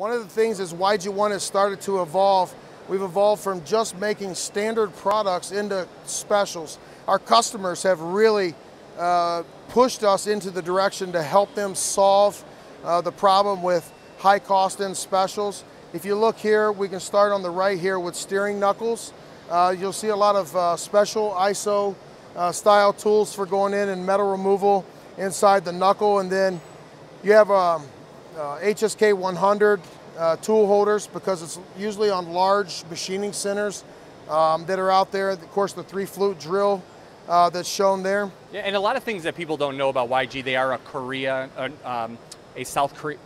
One of the things is YG1 has started to evolve. We've evolved from just making standard products into specials. Our customers have really uh, pushed us into the direction to help them solve uh, the problem with high cost in specials. If you look here, we can start on the right here with steering knuckles. Uh, you'll see a lot of uh, special ISO uh, style tools for going in and metal removal inside the knuckle. And then you have um, HSK 100 uh, tool holders because it's usually on large machining centers um, that are out there. Of course, the three flute drill uh, that's shown there. Yeah, and a lot of things that people don't know about YG, they are a Korea, um, a South Korea,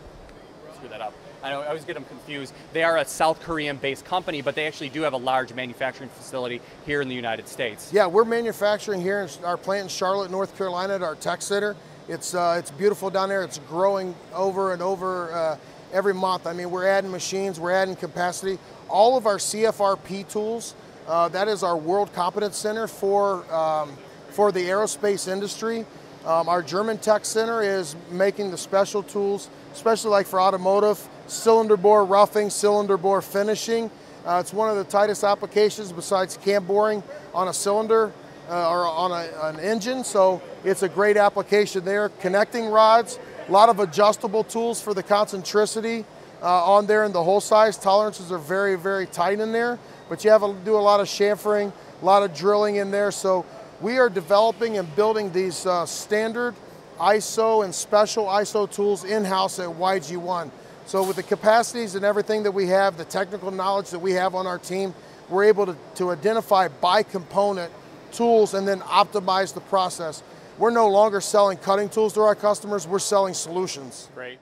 screw that up. I, know, I always get them confused. They are a South Korean based company, but they actually do have a large manufacturing facility here in the United States. Yeah, we're manufacturing here in our plant in Charlotte, North Carolina at our tech center. It's, uh, it's beautiful down there. It's growing over and over uh, every month. I mean, we're adding machines, we're adding capacity. All of our CFRP tools, uh, that is our World Competence Center for, um, for the aerospace industry. Um, our German Tech Center is making the special tools, especially like for automotive, cylinder bore roughing, cylinder bore finishing. Uh, it's one of the tightest applications besides cam boring on a cylinder uh, or on a, an engine, so it's a great application there. Connecting rods, a lot of adjustable tools for the concentricity uh, on there and the hole size. Tolerances are very, very tight in there, but you have to do a lot of chamfering, a lot of drilling in there, so we are developing and building these uh, standard ISO and special ISO tools in-house at YG1. So with the capacities and everything that we have, the technical knowledge that we have on our team, we're able to, to identify by component tools and then optimize the process. We're no longer selling cutting tools to our customers, we're selling solutions. Great.